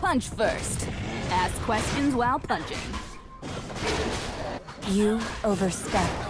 Punch first. Ask questions while punching. You overstep.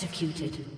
Executed.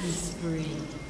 Killing spree.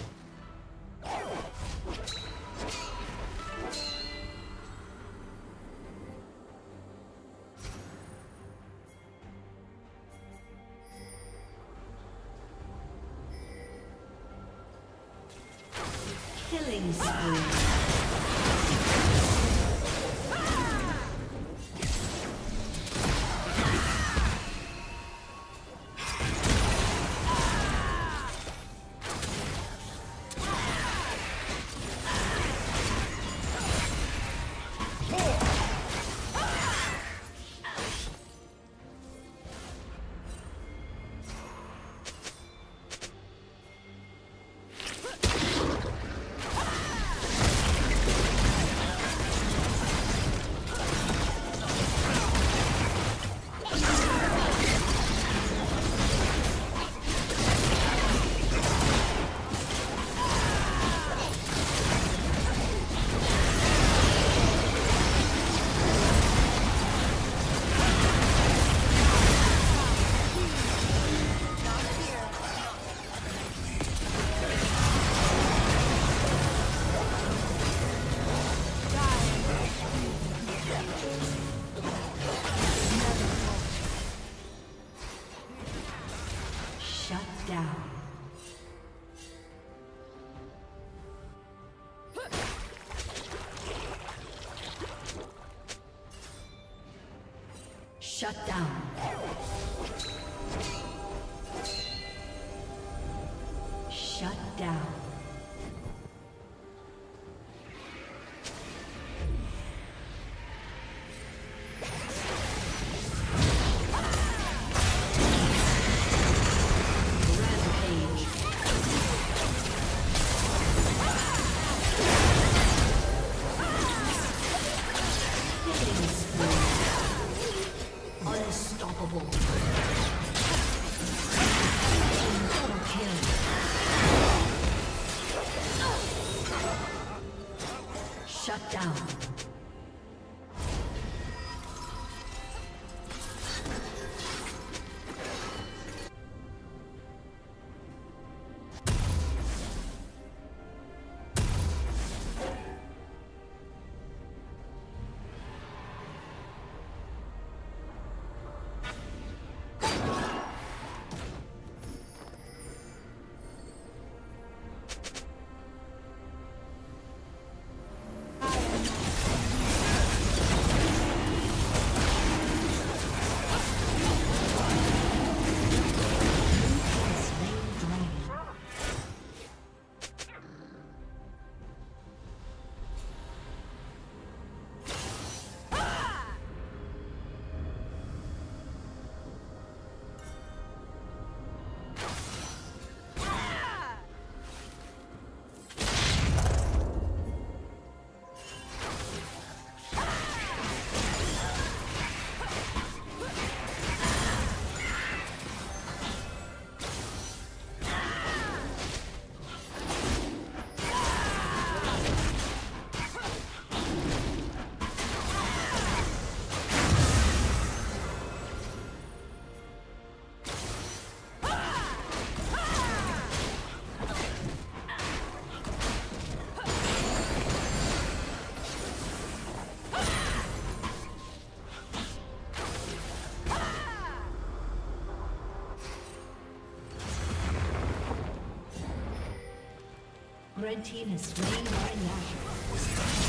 Shut down. Red team has slain Baron Nashor.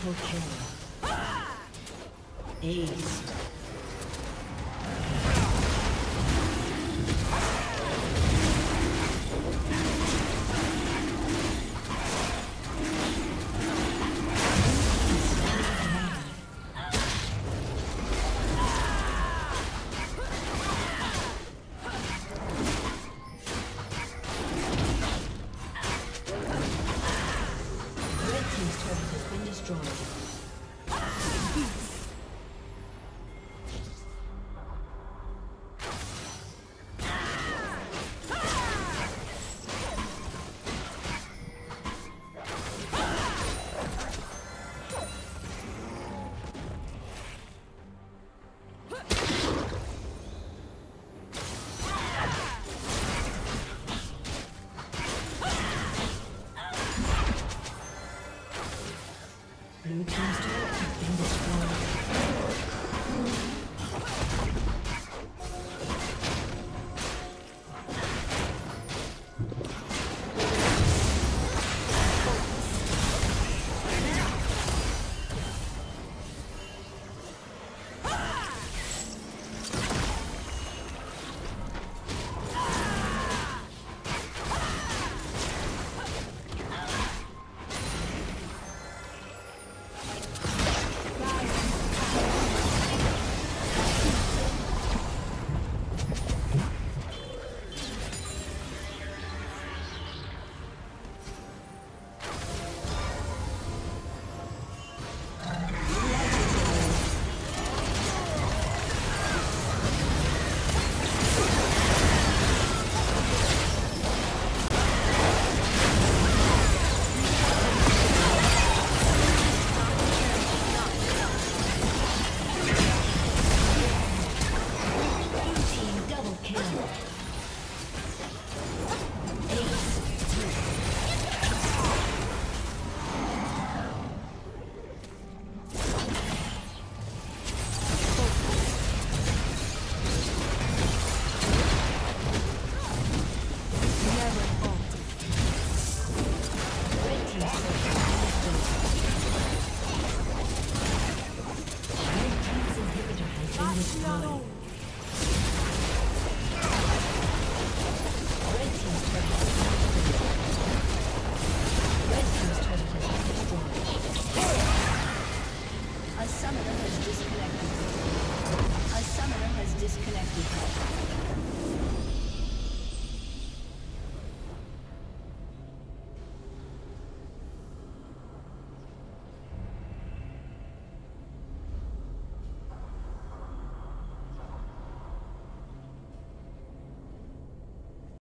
Triple kill. Ace.